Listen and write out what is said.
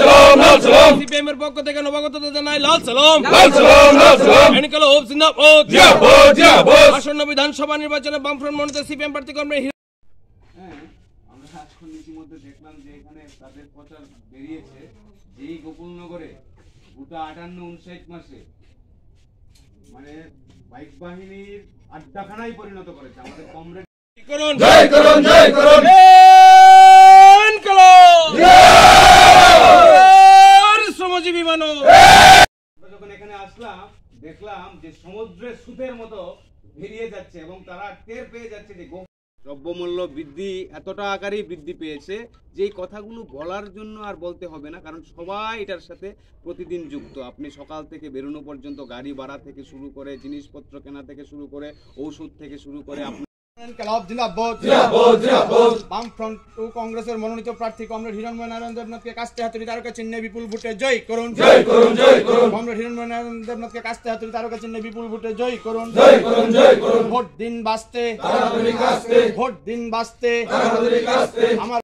সালাম লাল সালাম। সিপিএম এর পক্ষ থেকে নবাগত জানাই লাল সালাম। লাল সালাম লাল সালাম। এনকাল হোপ জিন্দাবাদ। জিয়াবাদ জিয়াবাদ। আসন্ন বিধানসভা নির্বাচনে বামফ্রন্ট মনোনীত সিপিএম প্রার্থী কর্মী হ্যাঁ ইতিমধ্যে দেখলাম যে এখানে তাদের প্রচার বেরিয়েছে। যেই গোকুলনগরে গোটা আটান্ন উনষাট মাসে মানে বাইক বাহিনীর আড্ডাখানায় পরিণত করেছে। আমাদের কমরেড করুন? জয় করুন জয় করুন। মানুষ যখন এখানে আসলাম, দেখলাম যে সুতের মতো বেরিয়ে যাচ্ছে এবং তারা টের পেয়ে যাচ্ছে যে দ্রব্যমূল্য বৃদ্ধি এতটা আকারেই বৃদ্ধি পেয়েছে যে কথাগুলো বলার জন্য আর বলতে হবে না, কারণ সবাই এটার সাথে প্রতিদিন যুক্ত। আপনি সকাল থেকে বেরোনো পর্যন্ত গাড়ি ভাড়া থেকে শুরু করে, জিনিসপত্র কেনা থেকে শুরু করে, ঔষধ থেকে শুরু করে, আপনি ইনকালাব জিন্দাবাদ জিয়াবাদ জিয়াবাদ বামফ্রন্ট ও কংগ্রেসের মনোনীত প্রার্থী কমরেড হিরণময় নারায়ণ দেবনাথকে কাস্তে হাতুড়ি তারকা চিহ্নে বিপুল ভোটে জয় করুন। জয় করুন জয় করুন। কমরেড হিরণময় নারায়ণ দেবনাথকে কাস্তে হাতুড়ি তারকা চিহ্নে বিপুল ভোটে জয় করুন। জয় করুন জয় করুন। ভোট দিন বাঁচতে। ভোট দিন বাঁচতে। আমার